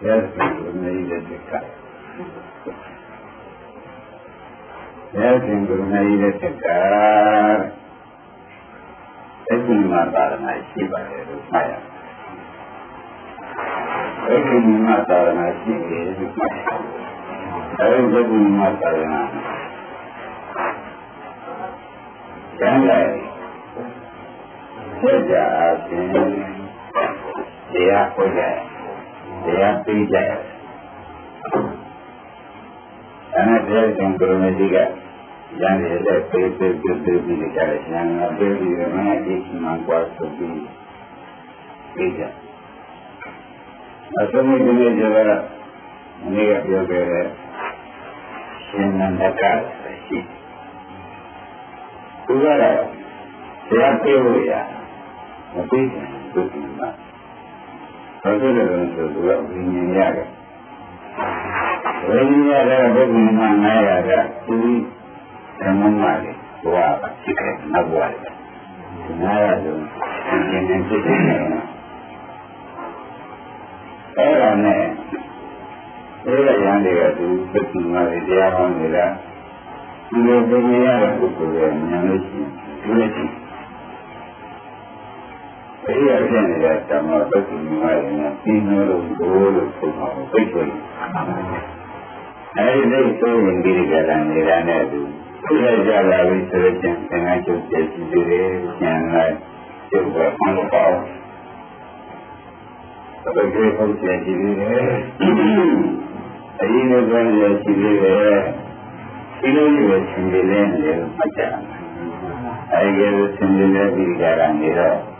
Yes, Guru Naida Chikka. Yes, Guru Naida Chikka. သိက္ခာမသာရဏရှိပါတယ်လို့မှ တ်ရသိက္ခာမသာရဏရှိတယ်လို့မှတ်ရအဲဒီသိက္ခာမသာရဏကျမ်းလိုက်ဆက်ကြအပြင်တရားဟောကြတရားပြီးကြအဲ့ဒါတရားကျင့်ကြရမယ်ဒီကရန်ရတဲ့ပြေးပြေးပြေးပြေးပြီးကြတယ်ဉာဏ်ကပြေးပြီးတော့မင်းအကြည့်မှန်ကွာဆိုပြီးပြီးကြအစမိဒီနေ့ကျတော့မနေ့ကပြောခဲ့တဲ့ရှင်နန္ဒကရှိသူကတော့တရားပြေးလို့ရမပြေးဘူးသူက ဘာလို့လဲဆိုတော့သူကဝိညာဉ်ရတယ်ဝိညာဉ်ရတဲ့ဘုရားမှာ900ကသူဓမ္မမလေးဘဝကဖြစ်ခဲ့နောက်ဘဝလေးနာရလို့သင်္ကြန်ဖြစ်နေတယ်အဲ့ဒါနဲ့ဒီရရန်တွေကသူသတိမှလည်းတရားဟောနေတာဒီလိုသင်ရတဲ့ပုဂ္ဂိုလ်ရဲ့ဉာဏ်လို့ရှိရင်ဒီလိုရှိအဲ ဒီအဖြစ်နေတဲ့ဓမ္မသတိမှလည်းပြီးလို့လို့ဘိုးလို့ဆိုတော့ပြိတ်ထွက်အဲဒီလိုဆိုရင်ဒီကရန်နေတာနဲ့သူသိရကြလာပြီဆိုတော့ကျန်သင်္ကန်းချုပ်ပြည့်စုံတယ်ကျန်လိုက်ကျုပ်ကမှန်တော့သဘကေဟုတ်ကျန်ကြည့်တယ်အရင်ကပြောရရှိသေးတယ်ဒီလိုမျိုးရှင်နေလဲနေမှတ်ကြအဲဒီလိုရှင်နေလဲပြီးကြတာနေတော့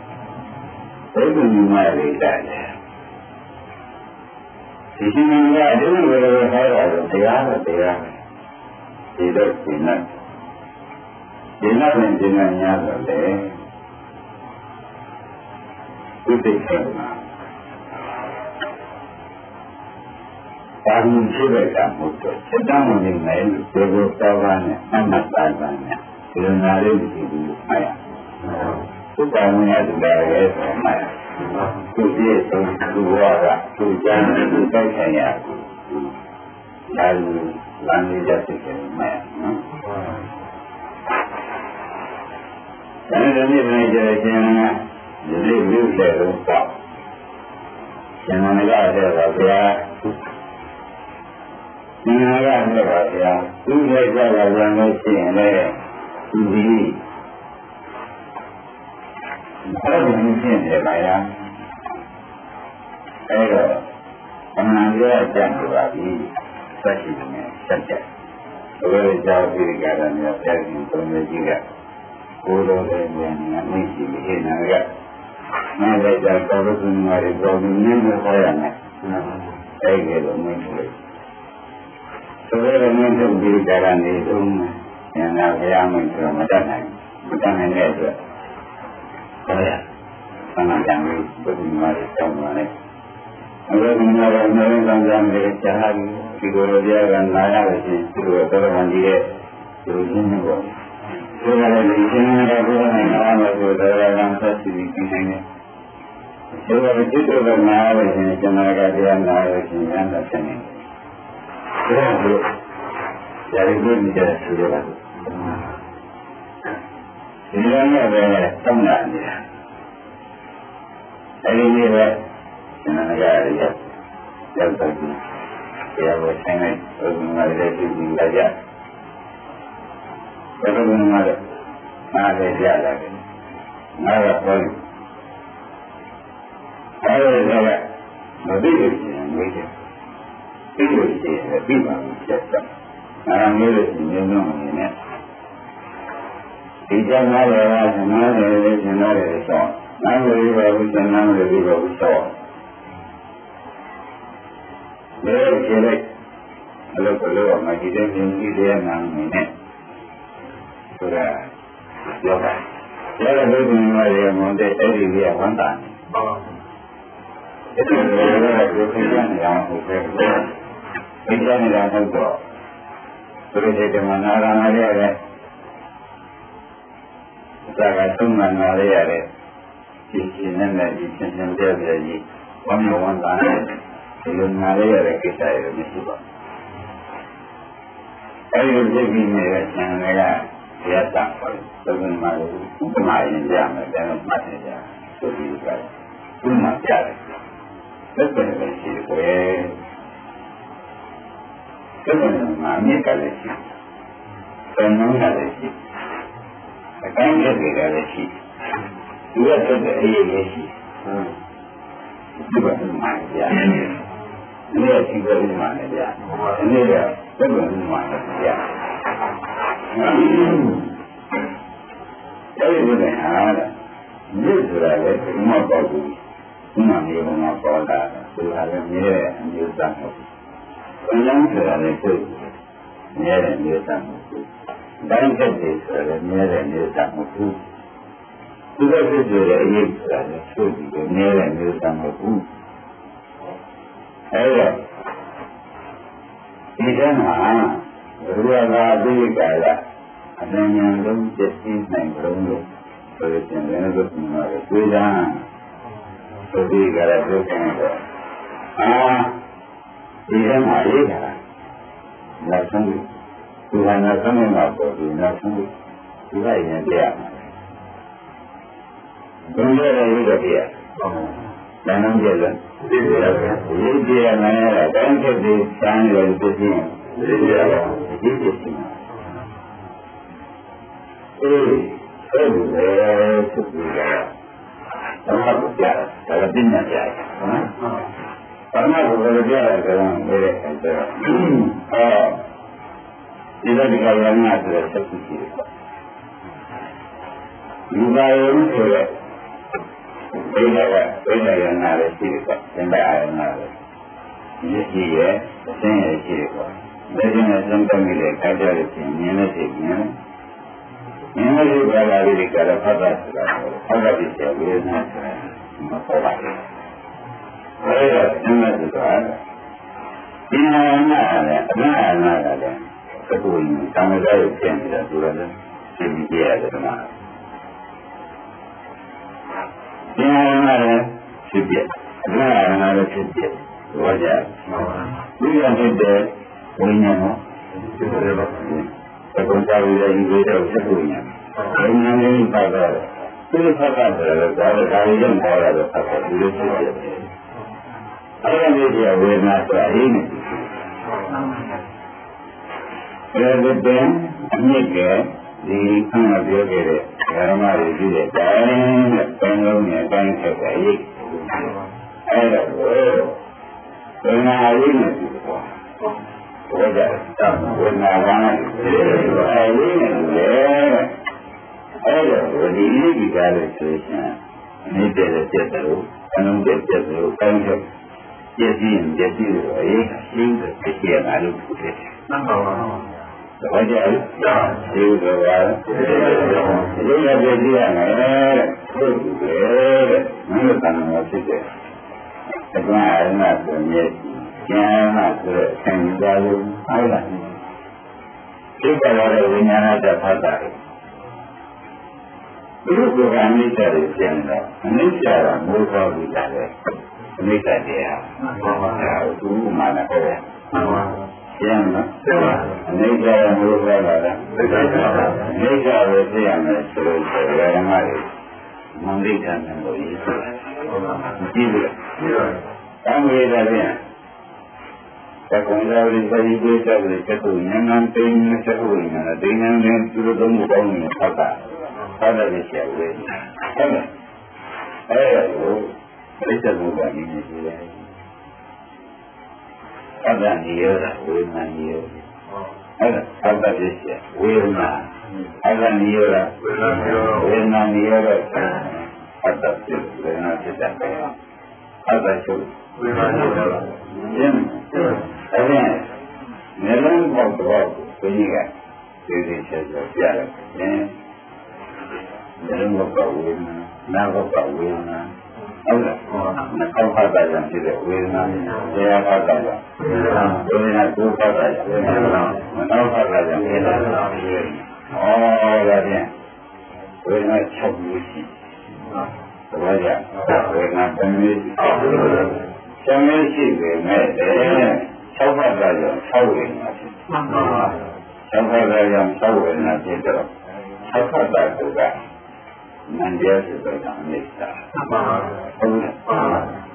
ဘုရားမြတ်လေးတာလေဒီရှင်ကဒီလိုလိုဟောတာတော့တရားတော့တရားဒီတော့ဒီနဲ့ဒီနဲ့ပြင်ဒီနဲ့ညာတော့လေဒီသိက္ခာမှာပါဠိရှိတဲ့ကမို့တော့စိတ်တမ်းဝင်နေတယ်လို့ပြောလို့တော်ပါနဲ့အမှတ်ပါပါနဲ့ဒီလိုနာလေးဒီလိုမှတ်ရ သုတ္တဝိညာဉ်တရားရဲ့ဆိုမှတ်ရသူပြည့်စုံသူဝါကသူကျမ်းသူတိုက်ဆိုင်ရဒါလမ်းလေးတက်တယ်မှတ်ရနော်အဲဒီနေ့ပြန်ကြည့်ခြင်းကဒီလိုမျိုးတဲ့တော့ပေါ့ရှင်မနကတော့ဗျာဒီနာကတော့ဗျာသူ့ရဲ့ကြတာပြန်လို့ရှိရင်လည်းဒီဒီ အဲ့ဒီမျိုးဖြစ်နေပါလားအဲ့တော့အမှန်တရားကြံ့ပါပြီစက်ရှိနေစက်ကြဘယ်လိုကြောက်ပြီးကြတာမျိုးအဲ့ဒီသုံးမျိုးကြီးကကိုယ်တော်ရဲ့ဉာဏ်နဲ့မရှိနေနာကနားလိုက်တာတော်လို့ဒီမှာတွေပေါ်နေနေဟောရမယ်အဲ့ဒီလိုမျိုးဆိုဆိုရတဲ့မျိုးထုတ်ပြီးကြတာနေတော့ဉာဏ်ကဘုရားမင်းဆိုမတတ်နိုင်မတတ်နိုင်တဲ့အတွက် ဟောရဆန္ဒကြံပြီးဒီမှာတွေတောင်းပါလေအဲ့ဒီမှာတော့နေကံကြံတွေကြားပြီးဒီလိုလိုကြားကနားရလို့ရှိရင်ဒီလိုတော်တော်ကြီးရဲ့ဒီလိုရှင်းနေပေါ့ဒီကနေ့ဒီရှင်းနေတဲ့ဘုရားနဲ့နားမယ်ဆိုတော့ကံသက်စီပြီးနေတယ်ဒီလိုจิตတော်ကနားလို့ရှိရင်ကျန်တာကတရားနားလို့ရှိရင်ဉာဏ်သက်နေတယ်ဒါကြောင့်ရာဇဝိကြတဲ့ဆိုရတာ ဒီလိုနဲ့ပဲတောင်းတာနေတာအဲဒီနေ့ပဲကျန်တာကရရောက်ရောက်တော့ဒီတရားကိုဆိုင်လိုက်ဘုရားလည်းကြည့်ပြီးလာကြဘယ်လိုမှမလဲနားလည်းကြလာတယ်နားကဟောအဲဒီကမသိလို့ရှိရင်မေးတယ်သိလို့ရှိရင်ပြီးပါပြီဆက်ဆက်နားမျိုးလို့ရှိရင်မျိုးအနေနဲ့ ဒီကြောင့်နားလည်းကနားလည်းလည်းရှင်နားလည်းဆောင်းနားလည်းပဲဘုရားနားလည်းပဲဘုရားလေကျေလိုက်အလုပ်ကလေးကမကြည့်တဲ့မြင်ကြည့်တဲ့နာမည်နဲ့ဆိုတာပြောတာ။ဒါလည်းဘုရားရဲ့မွန်တဲ့အဲ့ဒီကြီးကဝန်တာနေ။အဲ့ဒီလိုလည်းဒီကိစ္စနဲ့အောင်ဟုတ်ပဲ။ဒီကိစ္စနဲ့အောင်ဟုတ်တော့သူတို့ဒီမှာနာရနာရတဲ့ ဒါကသုံးနာနာရတဲ့ဒီရှင်နဲ့ဒီရှင်ရှင်တဲ့ပြည်ကြီးဝမ်းမြောက်ဝမ်းသာတဲ့ဒီလိုနားရရတဲ့ကိစ္စတွေမရှိပါဘူးအဲဒီလိုဖြစ်ပြီးနေတဲ့ဆံတွေကဘုရားတန်ပါလို့သုံးမှာလို့ဥပမာရင်ကြမယ်ဒါတော့မှတ်နေကြဆိုပြီးကြတယ်ဥပမာပြတယ်လက်ပင်လည်းရှိတယ်ကွယ်လက်ပင်မှာအမြင့်ကလည်းရှိတယ်။ဘယ်နှုန်းကလည်းရှိတယ်။ အကိုင်းချက်တွေကလည်းရှိတယ်။ဒီကသက်တဲ့အရေးလည်းရှိတယ်။ဟုတ်။ဒီကမှန်ကြ။ဒီကဒီကမှန်ကြ။ဒီကသက်ကမှန်ကြ။အဲဒီလိုနဲ့ဟာမြစ်ဆိုတာလည်းဒီမှာပေါ့ဘူး။ဒီမှာမျိုးမှာပေါ်လာတယ်။သူကလည်းမြဲတဲ့အမျိုးသားဟုတ်ဘူး။ဘယ်လိုဆိုတာလဲသူမြဲတဲ့မျိုးသားဟုတ်ဘူး။ တိုင်းချက်တွေဆိုလည်းမြဲတဲ့မျိုးသားဟုတ်ဘူး။သူကဖြစ်ကြတဲ့အရေးဆိုတာလည်းသူဒီမြဲတဲ့မျိုးသားဟုတ်ဘူး။အဲဒါဒီကမှာဘုရားကအတိတ်ကာလအနည်းငယ်လုံးပြည့်စည်နိုင်ကြလို့ဆိုရင်လည်းဒီမှာတွေ့တာသတိကလည်းဒုက္ခနဲ့တော့အာဒီထဲမှာရေးတာနောက်ဆုံး ဒီဟာနောက်ဆုံးမှာပေါ်ပြီးနောက်ဆုံးဒီကရင်ပြရမှာဘုရားရဲ့ရေးတော့ပြရတန်လုံးပြလို့ဒီပြရရေးပြရမယ်အတိုင်းဖြစ်ပြီးစမ်းရတဲ့ပြည့်စုံဒီပြရဒီပြည့်စုံအေးအဲ့ဒီလေသူကဘာမှမကြားဒါကပညာကြားနော်ဘာမှကိုယ်လည်းကြားရတယ်ကောဘယ်အဲ့ဒါအော် ဒီလိုဒီကရဏဆိုတဲ့စက်ရှိတယ်ဒီပါယုံဆိုတဲ့ဘိညာကဘိညာရဏလည်းရှိတယ်ပေါ့သင်္ဍအာရဏလည်းဒီရှိရဲ့အသင်ရဲ့ရှိတယ်ပေါ့ဒါကြောင့်လည်းသုံးသပ်မိတဲ့ခါကြလို့ရှိရင်မြင်လို့ရှိရင်မြင်လို့ဘာသာလေးကတော့ဖတ်တာဆိုတာဖတ်တာပြည့်ဝေဒနာဆိုတာမပေါ်ပါဘူး။အဲဒါသင်္မဲ့ဆိုတာဒီနာနာနဲ့အနာနာကလည်း သဘောရင်းတာမကြရဖြစ်နေတာဆိုတော့လည်းသိပြီးကြရတယ်မှာ။ဒီနာနာလည်းဖြစ်ပြအနာနာလည်းဖြစ်ပြဘောကြ။ဒီရဖြစ်တဲ့ဝိညာဉ်ဟောဒီလိုပဲ။သဘောကြရည်ရည်တော့ဖြစ်ဖို့ညာ။ဝိညာဉ်လေးပါတော့ဒီလိုဖတ်တာဆိုတော့ဒါလည်းဒါလေးရင်ပေါ်လာတော့ဖတ်တယ်ဒီလိုဖြစ်တယ်။အဲ့ဒီလိုဝေဒနာဆိုအရင်နဲ့ အဲဒီတည်းအမြင့်ကဒီခန္ဓာပြောခဲ့တဲ့ဓမ္မတွေရှိတဲ့တိုင်းနဲ့ပင်လုံးနဲ့အတိုင်းဆက်တဲ့အရေးအဲ့ဒါကိုဝေဒနာအရေးနဲ့ဒီပေါ်ဝေဒနာဝေဒနာဝါနာအဲဒီနဲ့လေအဲ့ဒါကိုဒီအရေးကြီးတာလို့ဆိုရင်နေတဲ့ပြည့်တယ်လို့အလုံးတဲ့ပြည့်တယ်လို့တိုင်းဆက်ပြည့်စည်ရင်ပြည့်စည်လို့အရေးကရှင်းတဲ့ပြည့်ရတာလို့ပြောတယ်မှန်ပါပါ ဘာကြလဲဒီလိုပါဒီလိုပြည့်စည်ရမယ်တဲ့ဟုတ်တယ်တဲ့မင်းတို့ကံတော်ဖြစ်တယ်အကျဉ်းအနာဆိုရင်ကျမ်းမှာဆိုတဲ့အချိန်ကြာလို့အားလာတယ်ဒီကလာတဲ့ဝိညာဏတဖတ်တာဒီလိုကအနိစ္စတွေကျန်တော့အနိစ္စကမိုးသွားပြီလားလေအနိစ္စတရားမှန်ပါပါသူမှလည်းဟုတ်ရဲ့မှန်ပါ ကျန်နော်အနိစ္စကမိုးသွားတာလားအနိစ္စပဲသိရမယ်ဆိုလို့ဆိုရဓမ္မတွေမန္တိကံကိုရေးဆိုတာကြည့်လို့တောင်းရတဲ့ပြန်တကုံတော်ရီပရိသေတဝိတကုဉာဏံတိဉ္စကုဉာဏတိဉ္နဲ့သူတို့သုံးခုပေါင်းနေဖတ်တာဖတ်တယ်ဆရာဝေဟုတ်လားအဲ့ဒါကိုပြိဿဘုရားကြီးနေကြတယ် ဖတ်တာနေရတာဝေဒနာနေရအဲ့ဒါဖတ်တာပြည့်ဆရာဝေဒနာအဲ့ဒါနေရတာဝေဒနာဝေဒနာနေရတာဖတ်တာပြည့်ဝေဒနာဖြစ်တယ်ဖတ်တာချုပ်ဝေဒနာနေရတာရှင်းအဲ့ဒါနေလုံးပေါက်တော့ဘုရားကဒီဒီချက်ချက်ပြရတယ်။နေလုံးပေါက်ဝေဒနာနာပေါက်ဝေဒနာ ဟုတ်လား။နှောက်ဖတ်တာကြောင့်ဖြစ်တဲ့ဝေဒနာ၊တရားဖတ်တာကြောင့်ဝေဒနာ၊ဝေဒနာကိုဖတ်တာကြောင့်ဝေဒနာ၊နှောက်ဖတ်တာကြောင့်ဝေဒနာ။ဩဒါဖြင့်ဝေဒနာ၆မျိုးရှိ။သဘောကျဝေဒနာ၃မျိုးရှိ။ဆံလေးရှိပေမဲ့လည်း၆ဖတ်တာကြောင့်၆ဝေနာဖြစ်မှန်ပါပါ၆ဖတ်တာကြောင့်၆ဝေနာဖြစ်တော့၆ဖတ်တာက နန္တရားဆိုတော့အနိစ္စမှန်ပါပါဟုတ်လား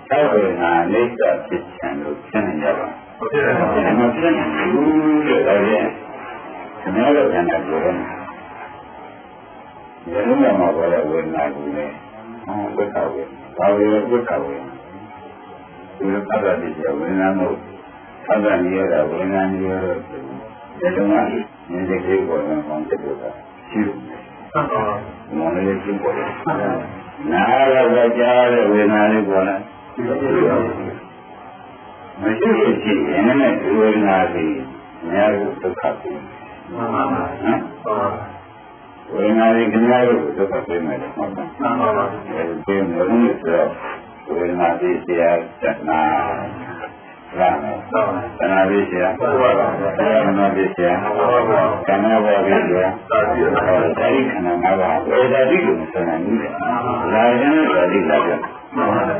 ၆ဝေနာအနိစ္စဖြစ်ချင်လို့ရှင်းရပါဟုတ်ကဲ့ပါဒီမှာဖြစ်နေဘူးလို့ဒါရင်ခင်ဗျားတို့ကလည်းပြောတယ်ဒီလိုမှမပေါ်တဲ့ဝေဒနာကိုလည်းဟောဝိကဝေဘာဝေဝိကဝေဒီလိုသတ္တတိကျဝေဒနာမို့သတ္တနိရောဓဝေဒနာနိရောဓဒီလိုမှဉာဏ်စိတ်လေးပေါ်မှာပေါင်းတဲ့ ቦታ ရှိတယ် မှန်ပါပါမောင်လေးကျင်းပေါ်တယ်နာရကကြားတဲ့ဝေဒနာလေးပေါ်လာမရှိရှိရင်လည်းဒီဝေဒနာကြီးအများကြီးဒုက္ခပေးမှန်ပါပါနော်ပါဝေဒနာကြီးခင်ဗျားတို့ဒုက္ခပေးမယ်လို့ဟုတ်ပါမှန်ပါပါအဲဒီမျိုးလို့ဆိုတော့ဝေဒနာကြီးဆရာတနာ လာမယ်တနာကြီးဆရာဟုတ်ပါပါတနာကြီးဆရာကံနာဘောကြီးဆရာတာတိခဏမှာပါဝေဒနာကြီးကိုမဆန္ဒဘူးလာရင်လည်းဓာတိလာပြန်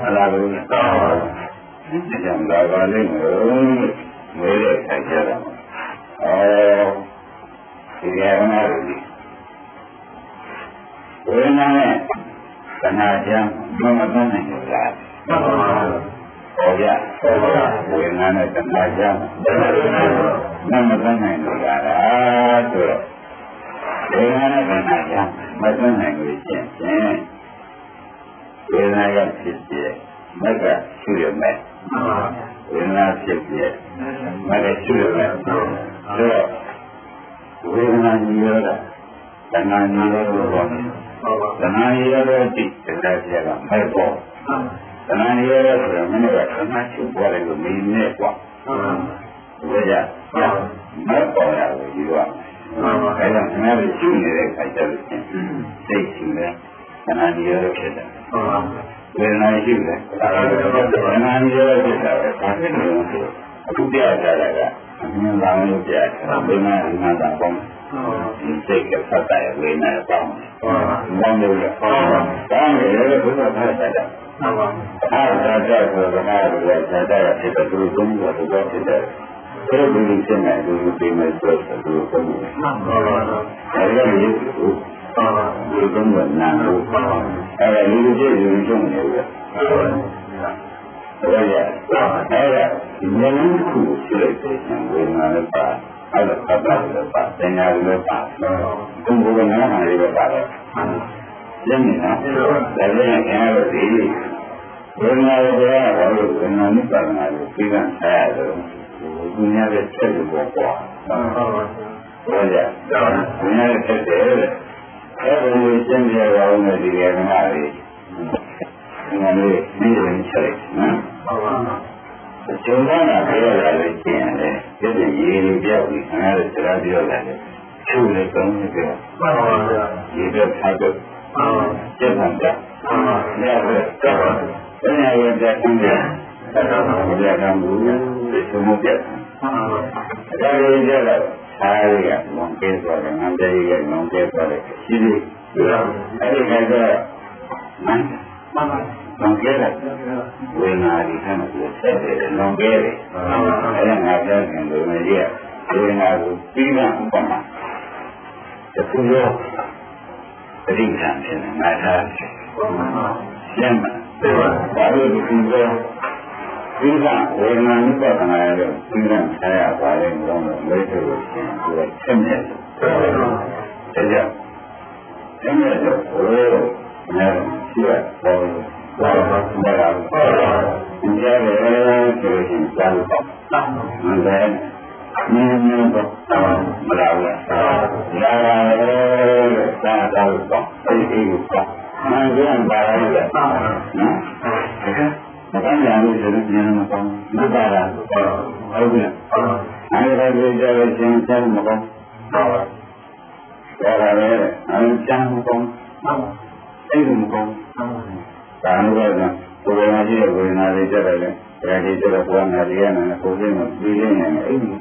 အလားတူဒီကြောင့်လာပါလိမ့်မယ်ဝေဒခိုင်ကြတာအဲဒီကရမကြီးဝေဒနာနဲ့တဏှာကြောင့်မမသွန်းနိုင်ဘူးလားမှန်ပါပါ ဟောရဟောရဝေဒနာနဲ့တဏှာကြောင့်မမသွန်းနိုင်ဘူးလားဆိုတော့ဝေဒနာနဲ့တဏှာကြောင့်မသွန်းနိုင်ဘူးချင်းချင်းဝေဒနာကဖြစ်ဖြစ်မကရှိရမယ်မှန်ပါဝေဒနာဖြစ်ဖြစ်မကရှိရမယ်ဆိုတော့ဝေဒနာညီရတာတဏှာညီရတော့ပါပါတဏှာညီရတော့တိတရားပြကမဲ့ပေါ့ တဏှာညီရတော့ဆိုတော့မင်းကတဏှာချုပ်ပေါ်တယ်လို့မင်းနဲ့ကွာဒီကြမဲ့ပေါ်ရလို့ယူရမယ်အဲဒါကငါတို့ရှိနေတဲ့ခိုက်တယ်လို့သိရှိတယ်တဏှာညီရတော့ဖြစ်တယ်ဝေဒနာရှိတယ်တဏှာညီရတော့ဖြစ်တာပဲဒါဖြစ်နေလို့အခုပြရတာကအမြင်ပါလို့ပြတာဘယ်မှာအမှန်တရားပေါင်းဒီစိတ်ကဖတ်တယ်ဝေဒနာပေါင်းမောင်းလို့ရတောင်းတယ်ဘုရားဖတ်တ ယ်အားသာတဲ့ကိုယ်ကနာရတဲ့ဇာတ်ရဖြစ်တဲ့သူသုံးဖို့တော့ဖြစ်တယ်ဘယ်လိုလုပ်ဖြစ်နေလဲဒီဒီမဲ့ဆိုတော့သူသုံးတယ်အဲဒီလိုမျိုးဒီသုံးကနာလို့အဲဒီလိုဖြစ်ယူကြုံနေတယ်အဲ့ဒါအဲ့ဒါဒီဉာဏ်ခုရှိတဲ့ဝေဒနာနဲ့ပါအဲ့ဒါပတ်တာလည်းပါသင်ညာလည်းပါဘုံဘုံနာဟာလည်းပါတယ် လင်းနေတာဒါလည်းခင်ဗျားတို့ဒီဝေဒနာရဲ့ဘာလို့ဝေဒနာနဲ့ပါနာလို့ပြီးကဆက်ရတယ်ဒီညာရဲ့ချက်ကိုပေါ့ကွာဟုတ်ကြဒီညာရဲ့ချက်တယ်အဲ့ဒါကိုရှင်းပြရအောင်ဒီကနေ့လေးငါလေးပြီးရင်ချက်နော်ကျုံတော့တာပြောရလို့ကျင်တယ်ဒီလိုရေတွေပြောက်ပြီးငါတို့စကားပြောလာတယ်ချိုးလေကောင်းနေပြောရေတွေထားတော့ ကျက်မှာတာညပဲတော့ဘယ်နေရာကြမ်းတယ်ဘယ်ကံဘူးဒီစမှုပြတ်ဒါလေးကြတော့အားရကဝန်ကျဲသွားတယ်ငါတည်းရဲ့ငုံကျဲသွားတယ်ရှိသေးအဲ့ဒီခါကျတော့မန်လွန်ကဲတယ်ဝေနာဒီကံကိုဆက်တယ်လွန်ကဲတယ်အဲဒါငါပြောခင်လူမကြီးကဝေနာကိုပြီးမှဥပမာတခုရော ပရိသတ်ဖြစ်နေမှာသားရှင်းမှာဘာလို့ဒီခုရောပြီးမှဝေနာဥပဒနာရဲ့ပြီးမှဆရာပါလေတော့လေ့လို့ရှင်းသူကချက်မြက်တယ်ဒါကြောင့်ချက်မြက်တော့ဟိုနာရှိရပေါ်ဘာသာဘာသာဒီကြရဲဆိုရင်ကြားလို့ပေါ့မှန်တယ် နင်းနင်းတော့မလာဘူးလာလာရဲသာသာလို့ပေါ့အဲ့ဒီကိုပေါ့မှန်ပြန်ပါရဲ့နော်မကမ်းရလို့ဆိုရင်ဉာဏ်မကောင်းမပါလားဟုတ်ကဲ့အဲ့ဒါကိုကြားရခြင်းချမ်းမကောင်းဟုတ်ပါဒါကလည်းအရင်ချမ်းမကောင်းအဲ့ဒီမကောင်းဒါနုဘကကိုယ်နာကြီးရဲ့ဝေဒနာတွေကြတယ်လေဒါကြီးကြတော့ဘဝနာတွေကနေကိုယ်စိတ်မပြီးနေတယ်အဲ့ဒီမ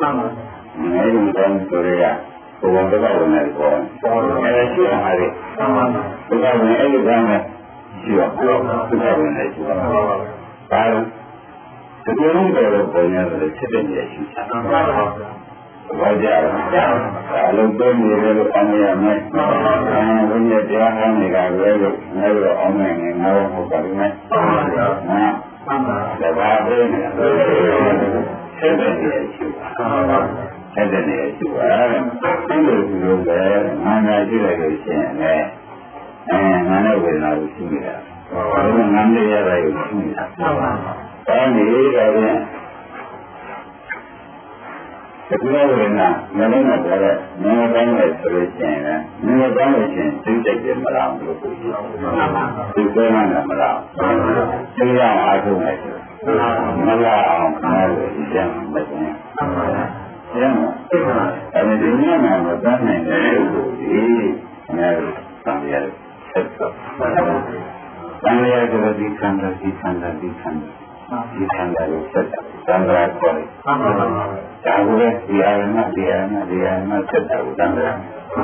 ကောင်းအဲ့ဒီမကောင်းဆိုရဘုံဘကဝင်နေပေါ်အဲ့ဒါရှိအောင်ဟာလေဘုကဝင်အဲ့ဒီကံနဲ့ရှိအောင်ဘုကဝင်နေရှိအောင်ဘာလို့ဒီလိုလုံးတော့ပုံရတယ်ဖြစ်တဲ့နေရာရှိတာမှန်ပါပါဘာကြလဲအလုံးသုံးနေတယ်လို့အောင်ရမယ်အဲဘုရားတရားဟောနေကြတယ်လို့ငါတို့အောင်မယ်ငါတို့ဟုတ်ပါလိမ့်မယ်မှန်ပါဗျာဟာမှန်ပါဒါပါပဲ ဆက်တဲ့နေရာရှိတာမှန်ပါဆက်တဲ့နေရာရှိတာဒီလိုဒီလိုပဲငါငါရှိလိုက်လို့ရှိရင်လည်းအဲငါနဲ့ဝေဒနာကိုရှိနေတာဘာလို့ငါမရရတာကိုရှိနေတာမှန်ပါအဲဒီဒါပြန်ဒီလိုဝေဒနာမလုံးနဲ့ပြောတဲ့ငါတိုင်းနဲ့ဆိုလို့ရှိရင်လည်းငါတိုင်းလို့ရှိရင်သိတဲ့ကြမလားလို့ပြောကြည့်အောင်ဒီကဲမှလည်းမလားသိရအောင်အားထုတ်မယ်ဆို မလားအောင်ခါလို့ဒီကျမ်းမတင်မှန်ပါဗျာကျမ်းအဲဒီညမှာမတတ်နိုင်တဲ့လူတွေငါတို့သံရဆက်တော့သံရကဒီခန္ဓာဒီခန္ဓာဒီခန္ဓာဒီခန္ဓာကိုဆက်တာသံဃာခေါ်တယ်မှန်ပါပါဒါကိုလည်းဒီအာရမဒီအာရမဒီအာရမဆက်တာကိုသံဃာ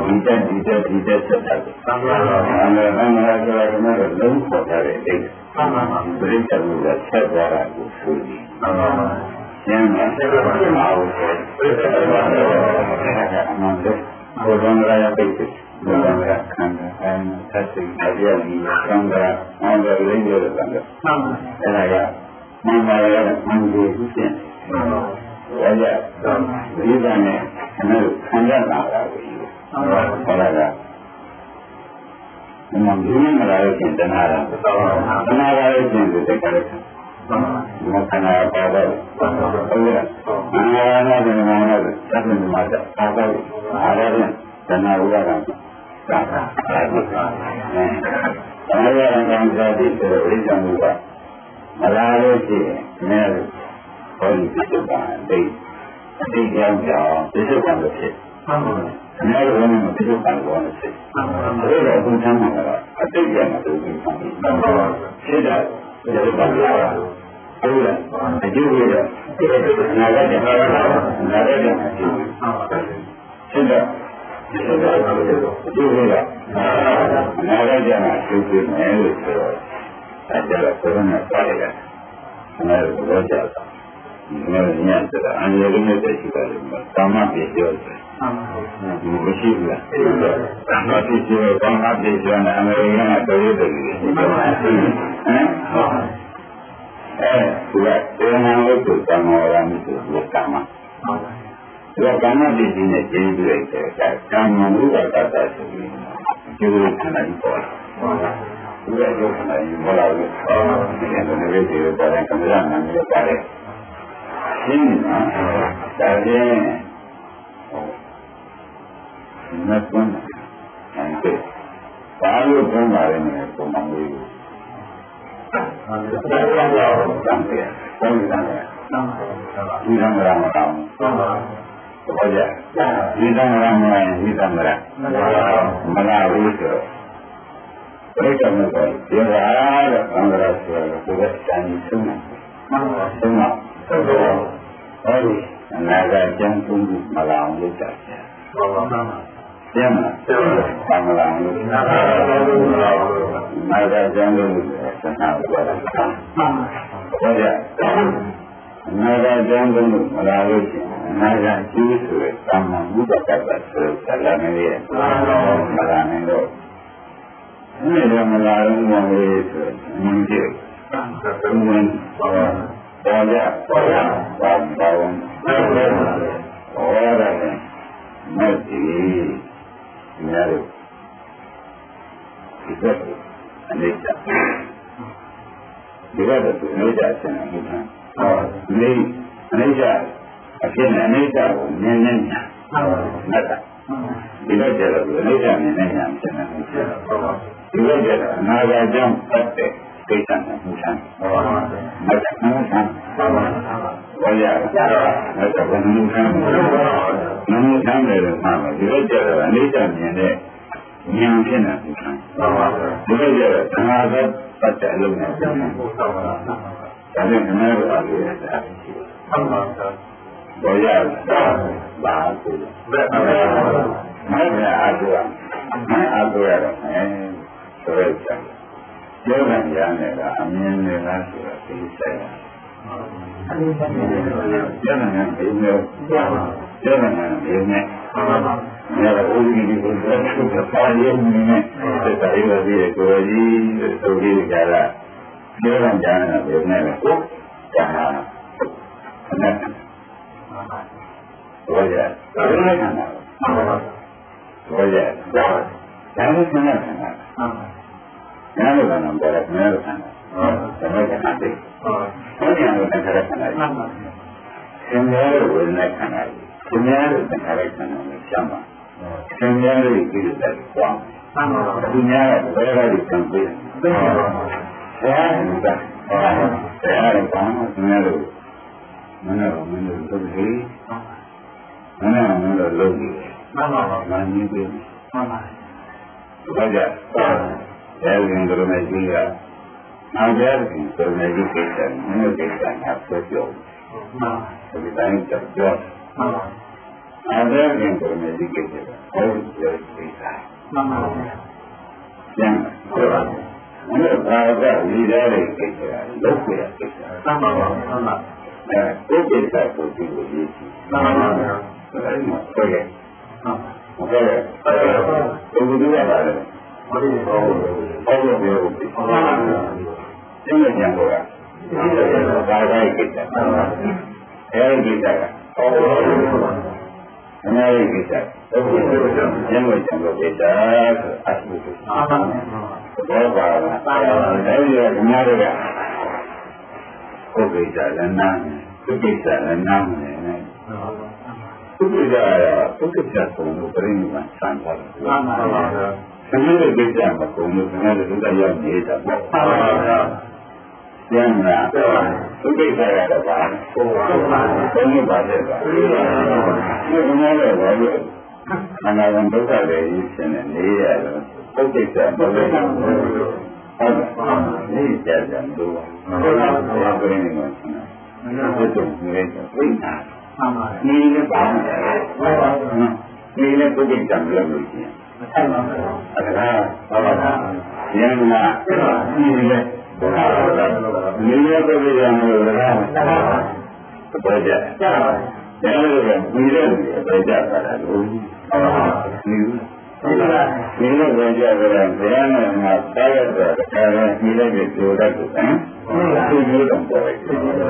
ဒီတက်ဒီတက်ဒီတက်ဆက်တာကိုမှန်ပါပါသံဃာသံဃာဆိုတာကလည်းလုံးပေါ်ကြတဲ့အိတ်မှန် ပါပါပြိတ္တမှုကဆက်သွားတာကိုဆိုပြီးမှန်ပါပါကျမ်းမှာဆက်သွားတာကိုဆိုအမှန်တည်းဘုရားရပိတ်တယ်ဘုရားခန္ဓာအင်းသက်စိတ်အပြည့်ကြီးသံဃာအန္တရင်းရတဲ့သံဃာမှန်ပါအဲ့ဒါကမင်္ဂလာရမင်္ဂလာပြုရှင်မှန်ပါဝါကြဒီကနေ့အနုခံရတာပါကိုမှန်ပါဟောလာက မင်္ဂလာရခြင်းတဏှာရတဏှာရခြင်းဒီတက္ကရာမှန်ပါမခဏပါတော့ဟုတ်ကဲ့အနာရနာကမနာသတ်မှန်မှာတာပါတော့အားရတဲ့တဏှာဥပါဒံသာသာအဲဒီကအဲတဏှာရံကံစားပြီးဆိုတော့ဣဇံဥပါမလာလို့ရှိရင်နည်းဟောဒီပြစ်ပါဒိတ်အတိတ်ကြောင့်ကြောင့်ပြစ်ပါလို့ဖြစ်မှန်ပါ အများကြီးလည်းမပြစ်ပါလို့ဖြစ်မှန်ပါဒါတော့ဘုရားမှာကအတိတ်ကမှသူပြီးပါပြီမှန်ပါဖြစ်တာပြစ်ပါလားဟုတ်လားအကျိုးရအနာဂတ်ကအနာဂတ်ကအကျိုးမှန်ပါဖြစ်တာဖြစ်တာအကျိုးရအနာဂတ်ကအကျိုးပြမယ်လို့ဆိုတော့အဲဒါကဘုရားနဲ့ပါတယ်ကအနာဂတ်ကိုကြောက်တာ ဒီမှာညဆိုတာအန္တရာယ်နဲ့တည်းရှိပါလိမ့်မယ်။ကာမပြည့်ပြောတယ်မှန်ပါ။ဒီမရှိဘူးလား။ကာမပြည့်ပြောကာမပြည့်ပြောနဲ့အမေရိကန်ကတော်ရည်တယ်။ဟမ်။အဲဒီကတေနာဝတ္ထုကံမောရမိဆိုဒီကာမ။ဒီကာမပြည့်ခြင်းနဲ့ကျင်းပြီးလိုက်တဲ့ကာမမူကတတ်တာဆိုပြီးကျိုးခန္ဓာကြီးပေါ်လာ။ဒီကကျိုးခန္ဓာကြီးပေါ်လာလို့ဒီကနေ့ဒီလိုပေါ်တဲ့ကံရနာမျိုးပါတယ်။ ရှင်းနော်။ဒါချင်းမကွန်းတယ်။ဘာလို့ဘုံပါလဲနဲ့ပုံမှန်လေးကိုမှန်ပါတန်ပြန်လာတော့တန်ပြန်။ဘုံတန်ပြန်မှန်ပါ။ဒီကံရမတော်မှန်ပါ။ဘောကြ။ဒီကံရမရင်ဒီကံရမလာဘူးဆိုတော့ပြိတ္တမကောဒီဟာတော့သံဃာဆိုတော့ကိုယ်ကတန်ကြီးဆုံးတာမှန်ပါ။ဆုံးတော့ အဲဒီအနာဂတ်ကျမ်းသုံးခုမလာအောင်လုပ်တာ။မှန်ပါမှန်ပါကျမ်းမှာသံဃာလို့နာမတော်ဘုရားမာဂကျမ်းလို့သနာပြောတာမှန်ပါ။ဘောကြ။နာဂကျမ်းလို့မလာလို့ရှိရင်နာဂကျိုးဆိုတဲ့သမ္မာဥပကတ္တဆိုတဲ့လာနေရဲ့မလာနိုင်တော့ဒီလိုမလာရင်မလို့ဆိုမြင်ကြည့်။ဘုံဝင်ပေါ် ပေါ်ကြပေါ်ကြဘာဘာဝင်ဟောရတယ်မတ်ကြီးများလို့ဒီကအနိစ္စဒီကတော့အနိစ္စဆင်းရဲမှုခံဒီအနိစ္စအဖြစ်နဲ့အနိစ္စကိုမြင်နေညာမတ်တာဒီတော့ကျတော့အနိစ္စမြင်နေညာဆင်းရဲမှုခံဒီတော့ကျတော့အနာဂတ်ကြောင့်ပတ်တဲ့ ကိစ္စနဲ့မှုခံမတ်တာမှုခံဘာရမတ်တာဘယ်မှုခံမှုခံတယ်လို့မှာဒီတော့ကျတော့အနိစ္စမြင်တဲ့ဉာဏ်ဖြစ်နေမှုခံဒီတော့ကျတော့သံဃာကပတ်တဲ့အလုံးနဲ့ဆင်းရဲမှုဒါနဲ့ခဏတော့အားရတာဘောရဘာကိုလဲမရအားရမအားရတော့အဲဆိုရချင်ကျော င်းရံရနဲ့ကအမြင်နဲ့လားဆိုတာသိဆိုင်ကျန်တဲ့ဘေးမျိုးကျန်တဲ့ဘေးနဲ့ညရဦးကြီးဒီကိုဆက်ချုပ်ပါရင်းနဲ့သက်သာရေးပြီးကိုကြီးသုကြီးကြတာပြောရကြတာဘေးနဲ့ကိုကျန်တာနဲ့ဘောရဒါလည်းခံတာဘောရဒါလည်းခံတာ နားလို့ကတော့ဘောရနားလို့ခံတာဒါလည်းခံတယ်ဟုတ်တယ်လို့ခံရခံတယ်သင်္များလို့ဝေဒနာခံရတယ်သင်္များလို့သင်္ခါရခံတယ်ရှင်းပါသင်္များလို့ကြည့်တယ်ကွာသင်္များကဘယ်လိုလဲခံပေးတယ်ဆရာကဆရာကဘာမှသင်္များလို့မနာမင်းတို့လုပ်လေမနာမင်းတို့လုပ်လေမှန်ပါပါမင်းကြီးပြီမှန်ပါ ဘာကြအဲဒီကရုဏာကြီးကနောက်ကြတဲ့ကရုဏာကြီးကိစ္စမင်းတို့ကိစ္စကပြောပြောမှန်ပါဒီတိုင်းကြောက်ကြောက်မှန်ပါအဲ့ဒါကကရုဏာကြီးကိစ္စဟုတ်တယ်ကိစ္စမှန်ပါကျန်ပြောပါမင်းတို့ဘာကဒီတဲ့ကိစ္စလုပ်ပြရကိစ္စမှန်ပါပါမှန်ပါအဲကိုယ်ကိစ္စကိုဒီလိုရေးကြည့်မှန်ပါပါအဲဒီမှာဆိုရဲဟုတ်ကဲ့ဟုတ်ကဲ့ဘယ်လိုလုပ်ရ ပါလဲဟုတ်ကဲ့ဟုတ်ကဲ့ဟုတ်ကဲ့ဟုတ်ကဲ့ကျင်းနေကြတော့ဒါကကိစ္စအဲဒီကိစ္စကဟုတ်ကဲ့အများကြီးကိစ္စဟုတ်ကဲ့ကျင်းနေကြတော့ကိစ္စဆိုအဆူအာမန်ဘောပါလားအဲဒီကအများကြီးကကိုယ်ကိစ္စလည်းနားသူကိစ္စလည်းနားမယ်သူကိစ္စရသူကိစ္စကိုပြိဋိဘံဆံသွားတယ်မှန်ပါပါဘုရား သမီးရဲ့ကိစ္စမကုန်လို့ခင်ဗျားတို့ဒုက္ခရောက်နေတာပေါ့မှန်ပါပါဘုရားကျမ်းလာသူကိစ္စရတော့ပါဟုတ်ပါဘူးဘယ်လိုပါလဲပါဒီကနေ့လည်းဘာလို့အနာဂတ်ဒုက္ခတွေကြီးဖြစ်နေနေရတယ်ပုဂ္ဂိစ္စမလို့ဟုတ်ပါဘူးဒီကြကြတော့ဟုတ်ပါဘူးဘုရားပြိဋိဘံဆံဘုဒ္ဓမြတ်ဝိညာဉ်မှန်ပါဒီလည်းပါမယ်ဟုတ်ပါဘူးဒီလည်းပုဂ္ဂိစ္စမလို့လို့ရှိရင် မှန်ပါဘူးအဲ့ဒါဟုတ်ပါဘူးဉာဏ်ကဒီလည်းဒီလည်းပုဂ္ဂိစ္စမလို့လားပေါ်ကြကြပါတယ်ဒါလည်းဒီလည်းပေါ်ကြတာလို့ဟုတ်ပါဘူးဒီလိုပဲကြကြတယ်ဘုရားနဲ့ငါတားရတော့ဒါလည်းဒီလည်းကြိုးတတ်တယ်ဟမ်ဒီလိုတော့ပေါ်တယ်အဲ့ဒါ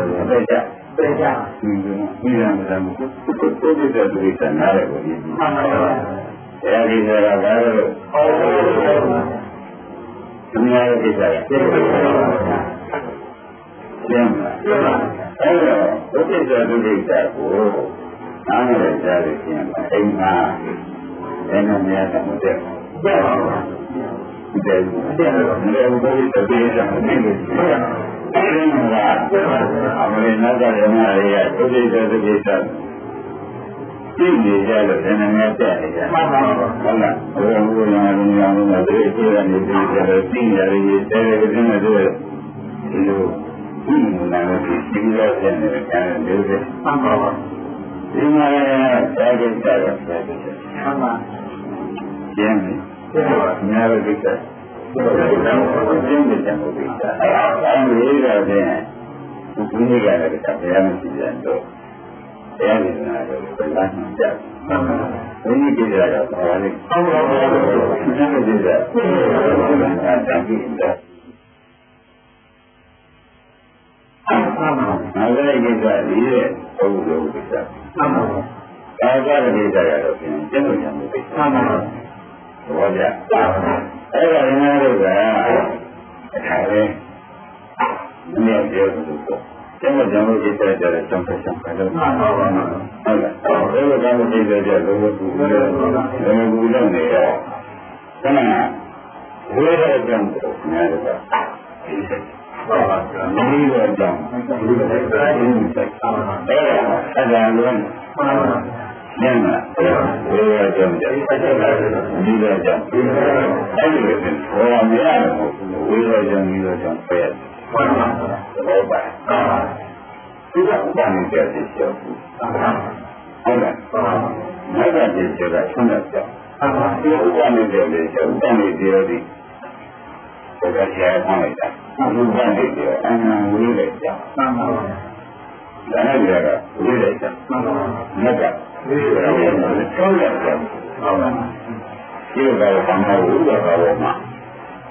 ပြေကြဒီလိုဒီလိုမျိုးကိုကိုကိုတဲ့ဒုက္ခနားရကိုဒီမှန်ပါပါ အဲဒီကဘာလို့ဟောဒီမှာဒီကရကျင်းပါကျင်းပါအဲ့တော့ဒုက္ခဒုက္ခကိုနားရကြလို့ကျင်းပါအိမ်မှာအဲ့နဲ့များတယ်မတဲ့ကျင်းပါပါတဲ့တဲ့တဲ့ဘုရားတပည့်တယ်နေလို့အဲဒီကအမလေးနောက်ကရမတွေကသုတိတသုတိတ သိနေကြလို့ဉာဏ်နဲ့တက်နေကြမှန်ပါပါဟုတ်လားဘုရားဘုရားလုံးရောင်းလို့ဒီအခြေအနေတွေကြတယ်သိရတယ်ဒီတဲတဲ့ကင်းတဲ့ဒီလိုဒီနာနဲ့ဒီသိရတဲ့နေရာမျိုးတွေမှန်ပါပါဒီမှာတာကိစ္စရတဲ့မှန်ပါကျင်းတယ်များလို့ကိစ္စကျင်းတယ်ကျင်းလို့ကိစ္စအဲဒီရတဲ့ဒီနေ့ကလည်းဘုရားမရှိပြန်တော့ တရားဉာဏ်တော့ဘယ်လားမှကြည့်ဘုန်းကြီးကြည့်ရတော့ဘာလဲဟုတ်ပါဘူးဘုရားကြည့်ရတာတန်ကြည့်တော့အာမနာဂရိကိစ္စဒီရဲ့ဘုရားကိစ္စအာမကာယကကိစ္စရတော့ပြန်ကျင့်လို့ရမယ်ကိစ္စအာမဘောကြအဲ့ဒါလည်းများလို့ကအခါလေးမင်းပြောလို့ပေါ့ ကျမကြောင့်ဒီတဲ့ကြတဲ့ကြောင့်ဆက်ဆောင်တယ်မှန်ပါပါဟုတ်လားဘယ်လိုကြောင့်ဒီတဲ့ကြလို့ဘူးလဲဘယ်လိုဘူးလဲနေရခဏဝိရတဲ့ကြောင့်များတယ်ပါဟုတ်ပါဘူး။ဒီလိုကြောင့်ဒီလိုပဲတိုင်းနေတယ်။အဲအဲ့ဒါလုံးမှန်ပါညနာဝိရကြောင့်ဒီလိုကြောင့်အဲ့ဒီလိုဟောမရတယ်ဝိရကြောင့်ဒီလိုကြောင့်ပဲမှန်ပါဘောပါ ဒီကဘာနဲ့ကြည့်ချက်ဟုတ်လားဟုတ်ကဲ့မိုက်ကကြည့်ချက်ကဆွမ်းတဲ့ကြောင့်ဒီဥပ္ပနဲ့ကြည့်ချက်ဥပ္ပနဲ့ကြည့်ရသည်ဒါကဆရာကောင်းလိုက်တာဥပ္ပနဲ့ကြည့်အမှန်ဝိလေတဲ့ကြောင့်မှန်ပါပါဒါနဲ့ကြတော့ဝိရတဲ့ကြောင့်မှန်ပါပါမြတ်ကဝိရတဲ့ကြောင့်သုံးရကြောင့်ဟုတ်လားဒီလိုကဘာမှဝိရတဲ့ဘောမှာ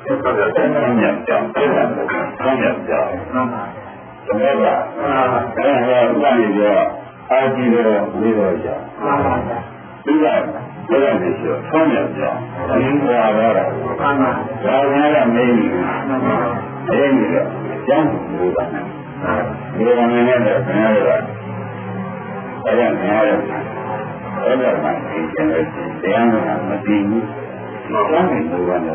ဆက်ဆက်တဲ့မြတ်ကြောင့်သုံးရကြောင့်မှန်ပါ သမီးကအဲဒါကဥပဒေပြောအာကြည့်တော့ဝိရတဲ့ကြောင့်မှန်ပါပါဒီကဘယ်လိုလဲဆိုသုံးရကြောင့်အင်းပေါ်လာတော့မှန်ပါဒါကလည်းမင်းကြီးမှန်ပါအဲ့ဒီကကျောင်းကိုပါနေဒီကနေ့နဲ့ဆရာကအဲ့ဒါများတယ်အဲ့ဒါမှဒီကျန်တဲ့တရားမှမတည်ဘူးကျောင်းကိုပါနေ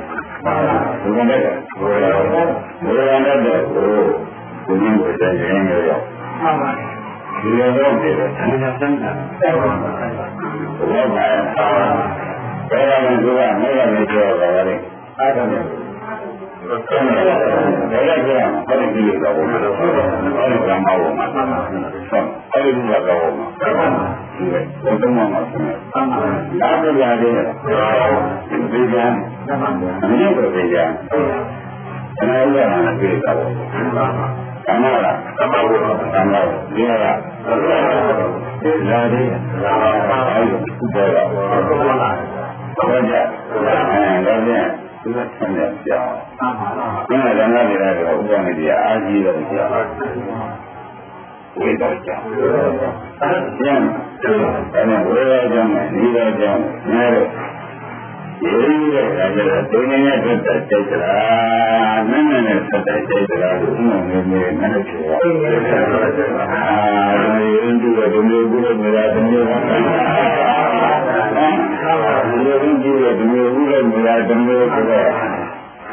ဒီကနေ့ကဘယ်လိုလဲဘယ်လိုလဲတော့ ကိုကိုကြီးကိုတည်းရင်းရောမှန်ပါဒီလိုတော့ဒီလိုဆန်းဆန်းတာဆက်ပါပါဘယ်လိုလဲဘယ်လိုလဲဆိုတော့မရနေကြောတာလေအဲ့ဒါနဲ့ဘယ်လိုလဲဘယ်လိုလဲဘယ်လိုကြည့်ရတော့ဘယ်လိုလဲဘာမှမဟုတ်မှာအဲ့ဒီကတော့ဒီဘယ်တော့မှမဟုတ်ဘူးမှန်ပါဒါပြရတယ်ဒီကံမှန်ပါအမြင့်ပဲကြတယ်ခဏရတာပြေတော့မှန် ပါကမ္မလားကမ္မဘုရားကမ္မဒီကလာတယ်လာပါအဲ့ဒီပေါ်တော့ဘာကြအဲဒါပြန်ဒီကဆင်းရပြောင်းမှန်ပါဒီကလည်းငါတွေကတော့ဥပ္ပဒေအာကြီးတော့ပြောင်းဝေတော့ကြောင်းပြန်အဲ့ဒါဝေတော့ကြောင်းနဲ့ဒီတော့ကြောင်းနဲတော့ ဒီလိုကလည်းဒုညရဲ့တက်တက်ကြိတ်ကြလားနည်းနည်းနဲ့တက်တက်ကြိတ်ကြလားလို့ဥမ္မေမေနည်းနည်းပြောအာဒီရင်ဒီကဒီလိုကိုလည်းမရတဲ့မျိုးပါဒီလိုရင်ဒီကဒီလိုကိုလည်းမရတဲ့မျိုးဆိုတော့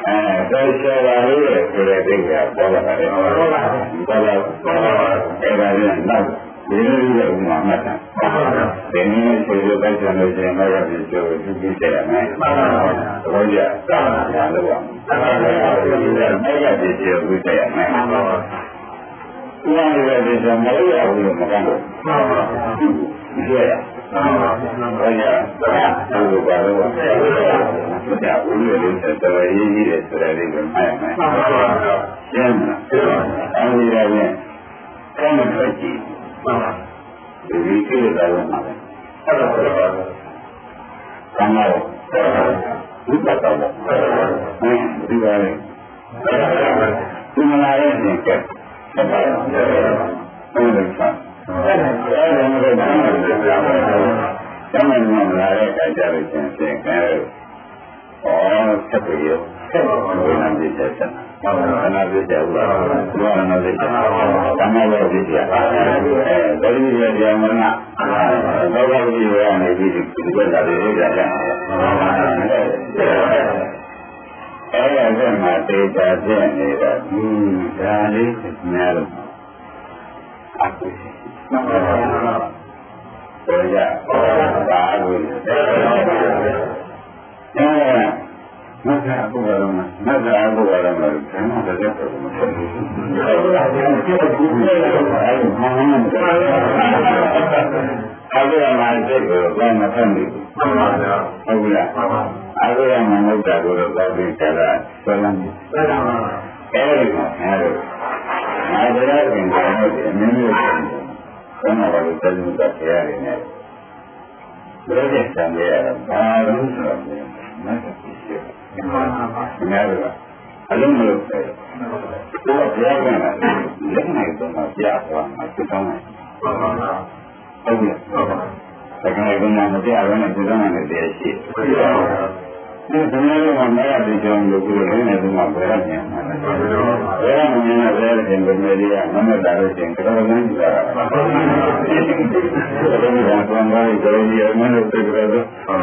အဲဆက်ဆက်ပါလေဆိုတဲ့ဒိဋ္ဌိကပေါ်လာတယ်ပေါ်လာတယ်ပေါ်လာအဲ့ဒါလည်းနောက်ဒီလိုလိုဥမာမှတ်တာ ဒီနည်းဆိုလို့ပိုက်ဆံလို့ရှင်တော့ဒီကျိုးသူကြည့်ကြရမယ်သဘောကျသာသာလို့ပါအဲ့ဒါဒီကျိုးသူကြည့်ရမယ်ဥပမာရတဲ့ဆိုမလို့ရဘူးလို့မကဘူးကြည့်ရဘာညာသာဘုရားဘာလို့ဘုရားဦးရလို့ဆိုတော့ရေးကြီးတယ်ဆိုတဲ့လေးကိုမှတ်ရမယ်ရှင်းမလားအဲဒီတော့လည်းကောင်းတဲ့ကြည့် ဒီကိလေသာတွေမှာပဲအဲ့ဒါဆိုတော့ကံရောဝိပဿနာဟင်းဒီပါလေဒီမလာရဲ့နေကဲဆက်ပါတော့အဲ့ဒါကအဲ့ဒါအဲ့ဒါမျိုးကဘာလဲပြောင်းတယ်။ကျမ်းမာမလာတဲ့အခါကျတော့ရှင်သင်ကဲဩဆက်ပြီးရောဆက်ပြီးဝိညာဉ်ပြည့်တဲ့ဆ က်။ဘာဝနာပြည့်တဲ့ဥပါဒ်။ဘာဝနာပြည့်တဲ့။ဓမ္မလောပြည့်တဲ့။အဲဒါကြီးရဲ့ဉာဏ်မနာ။သောတာပတိဝရနေပြီးဒီကလာတဲ့ဥစ္စာရ။အဲ့ဒါကမှတေချာပြည့်နေတာ။ဒီဒါလေးများလို့အခုမှန်ပါပါဘုရားပါလို့အဲ မက္ခအဘုရားမမက္ခအဘုရားမလို့ဘယ်မှာတက်တော့မဖြစ်ဘူး။အဲဒါကိုကြည့်ကြည့်နေတော့အဲဒီမှန်မှန်တယ်။အခုကမှစိတ်ကိုဘာမှဖတ်နေဘူး။မှန်ပါဗျာ။ဟုတ်လား။မှန်ပါ။အခုကမှမဟုတ်တာကိုတော့သာပြီးကြတာဆွဲလမ်းတယ်။ဆွဲလမ်းပါ။အဲဒီမှာအဲဒီငါတရားသင်္ကြန်တို့အမျိုးမျိုးရှင်တယ်။ဘယ်မှာလဲတလူတတ်ရရနေ။ဘယ်နဲ့ဆံရတာဘာလို့ဆိုတော့မတ်ဖြစ်ရှိ တယ်။မှန်ပါပါ။ငါကအလုံးမလို့ပဲ။ကိုယ်ကကြားပြန်လာလက်နိုင်တော့မှကြားသွားမှသိကောင်းတယ်။မှန်ပါပါ။ဟုတ်ကဲ့။ဟုတ်ပါဘူး။ဒါကလည်းဘယ်မှာမကြားရနဲ့သိကောင်းတယ်တည်းရှိ။ဟုတ်ပါဘူး။ ဒီသမီးတို့ကမရတဲ့ကြောင့်လို့ကိုယ်လည်းနေတော့မှဘယ်ရမြင်မှာလဲဘယ်ရမြင်လဲဘယ်ရတဲ့ဘယ်လိုတွေကမမတာလို့ရှင်ကြောင်းလမ်းကြတာဘယ်လိုလဲဘာမှမဟုတ်ကြောင်းကြီးအမှန်လို့ပြောတော့ဟု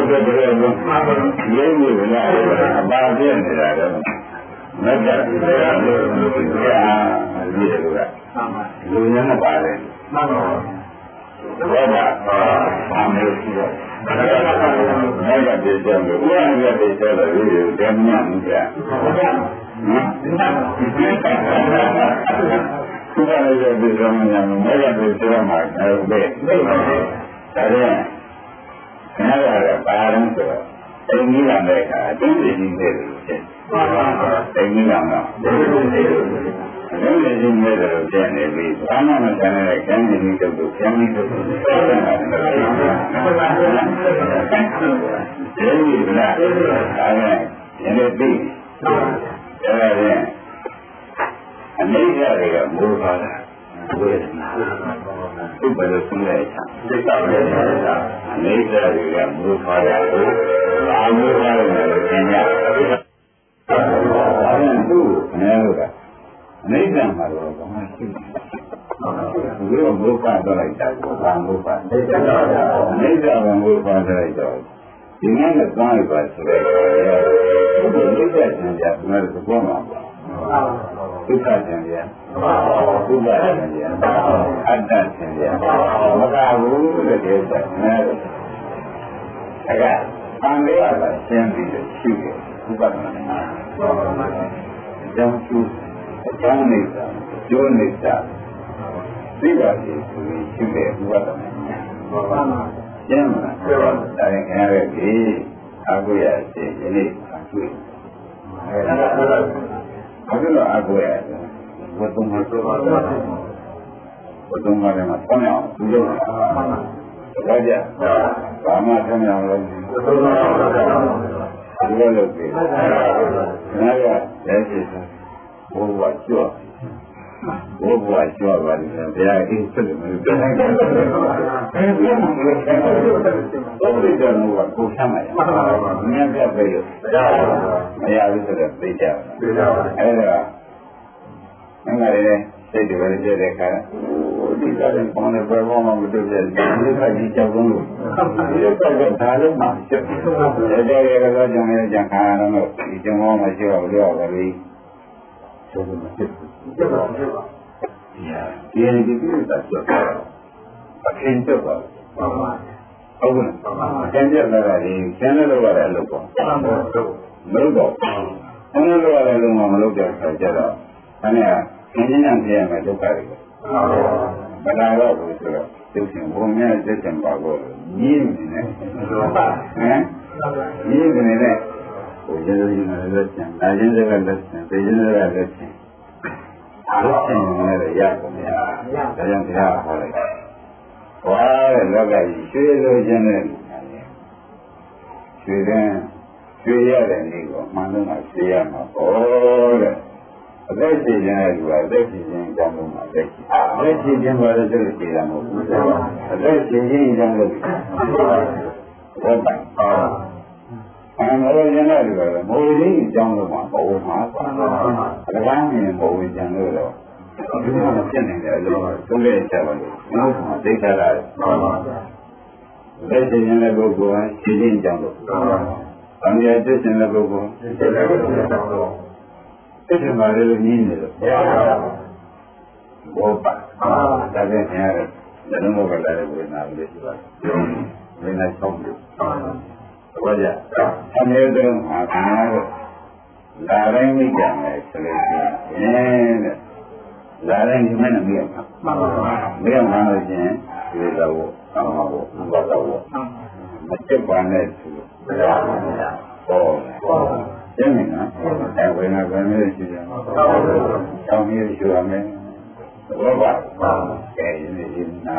တ်တယ်ဘယ်လိုလဲရေးနေလားအပါပြည့်နေတာတော့မတ်တာဒီလိုလို့ကြာဒီလိုကလူညမပါတယ်မှန်ပါဘောပါအာမေရှိတော့ ဘယ်ကတည်းကလို့ဘုရားရဲ့တည်းကလို့ဒီလိုဓမ္မမှုကြဟုတ်ကဲ့နော်ဘုရားရဲ့ဒီကံညာမရတဲ့စေမှာအဲ့ဒါပဲဒါရင်ခဏရတာပါရင်ဆိုတော့အင်းကြီးလာတဲ့အခါအတင်းကြီးနေတယ်လို့ဖြစ်ပါပါအင်းကြီးလာတော့အင်း ကြီးချင်းမဲ့တယ်လို့ပြန်နေပြီဘာမှမဆန်တဲ့ကံကြီးတုတ်တို့ကံကြီးတုတ်တို့ဆက်နေတာဒီလိုလားဒါနဲ့ရနေပြီအဲ့ဒါရင်အနိစ္စတွေကမူပါတာဝေဒနာဥပ္ပလောဆုံးလိုက်တာစိတ်ကလည်းအနိစ္စတွေကမူပါတာကိုအာမူပါလို့သင်ရတယ်အဲ့ဒါသူ့အနေနဲ့က အနိစ္စမှာတော့ဘာမှရှိဘူးဒီလိုဘုရားတော့လိုက်တာကိုဘာဘုရားအနိစ္စကအနိစ္စကဘုရားတော့လိုက်တော့ဒီနေ့ကသွားရပါဆိုတော့ဒီအနိစ္စကျန်ကြဘယ်လိုပြောမှာပါဒုက္ခကျန်ကြဒုက္ခကျန်ကြအတ္တကျန်ကြမကဘူးတဲ့ကိစ္စနဲ့အဲကသံဃာကရှင်းပြီးရှိတယ်ဥပဒနာအကြောင်းကျိုး အကြောင်းနေတာကျိုးနေတာသိပါပြီဆိုရင်ရှိတယ်ဥပဒနာကျင်းမှာဒါရင်ခင်ဗျားရဲ့ဒီအာဟုရစေယနေ့အတွေ့အဲဒါဘာလို့အာဟုရဝတ်တုံးမှာဆိုပါတော့ဝတ်တုံးမှာလည်းမဆောင်းအောင်ဒီလိုပါဒါကြဘာမှဆောင်းအောင်လို့ဝတ်တုံးမှာဒီလိုလုပ်ပြီးနားကလက်ရှိ ဘုရားကြော့ဘုရားကြော့ပါလိမ့်မယ်ဘုရားအိတ်ဆက်တယ်မလို့ပြန်လိုက်တယ်အဲဒီမှာဘုရားကြော့လို့ကိုဆမ်းလိုက်မြတ်ပြပဲလို့မရဘူးဆိုတော့သိကြတယ်အဲဒါငါလည်းစိတ်တွေပဲကြည့်တဲ့အခါဒီကနေ့ပေါင်းတဲ့ဘယ်ဘောမှမတွေ့ကြဘူးဒီကကြီးကြောက်ကုန်လို့ဒီကကဒါလည်းမှချက်တယ်တဲ့ရကတော့ကြောင့်လည်းကြံခါရတော့ဒီကြောင့်မှရှိအောင်လို့ရပါလိမ့် ဆိုတော့မဖြစ်ဘူးဖြစ်ပါဖြစ်ပါဒီရင်ဒီကိစ္စချက်အခင်းချက်ပါဟုတ်ကဲ့ကျန်ကြလာတယ်ကျန်တဲ့လောကလည်းလုပ်ပေါ့မလုပ်တော့ဘယ်လိုလုပ်ရလဲလုံးဝမလုပ်တဲ့အခါကျတော့အဲ့ဒါသင်္ကြန်ပြရမယ်ဒုက္ခတွေဘယ်လာတော့ဘူးဆိုတော့သူရှင်ဘုံမြတ်သက်ရှင်ပါဖို့ညီးနေတယ်ဟမ်ညီးနေတယ်ဟို ကျေးဇူးရှင်လည်းလက်ရှင်ဒါချင်းစကားလက်ရှင်သိချင်းစကားလက်ရှင်လက်ရှင်လည်းရပါမယ်ဒါကြောင့်တရားဟောလိုက်ဟောတဲ့လောကကြီးရွှေလိုခြင်းနဲ့ရွှေတဲ့ရွှေရတဲ့နေ့ကိုမှန်လို့မှရွှေရမှာပေါ့တဲ့အသက်ရှင်ခြင်းကအသက်ရှင်ခြင်းကြောင့်လို့မှာသက်ရှင်အသက်ရှင်ခြင်းပါလို့ဆိုလို့ရှိတာမဟုတ်ဘူးအသက်ရှင်ခြင်းကြောင့်လို့ဟုတ်ပါအ မှန်တော့ကျန်တယ်လို့မိုးရင်းအကြောင်းလို့မှာပေါ်မှာပါ။ဒါကမှမပေါ်ဝင်ကြလို့တော့ဒီလိုမဖြစ်နိုင်တယ်လို့သုံးခဲ့ကြပါလို့။ဘုရားသိတာလား။လက်ရှင်တဲ့ပုဂ္ဂိုလ်ကရှင်းရှင်းကြောင်းလို့။အမြဲသိရှင်တဲ့ပုဂ္ဂိုလ်သိရှင်တဲ့ပုဂ္ဂိုလ်တော့သိရှင်ပါလေလို့ညင်းနေလို့။ဘောပါ။ဒါလည်းညာတယ်။ဒါလုံးကလည်းဝေနာလေးရှိပါတယ်။ဝေနာဆုံးတယ်။ ဘာကြ။အမြဲတမ်းဟာခင်ဗျားတို့လာတိုင်းမိကြမယ်ဆိုလို့ရှိရင်တဲ့လာတိုင်းဒီမဲ့နဲ့မိရမှာမှန်ပါပါမိရမှာလို့ရှိရင်ဒီလိုတော့ဆောင်းပါဖို့ဘာတော့မတက်ပါနဲ့သူမရပါဘူးဟောဟောကျင်းနေနော်အဲဝေနာကံမျိုးရှိတယ်ဆောင်းမျိုးရှိရမယ်ဘောပါကဲဒီနေ့နာ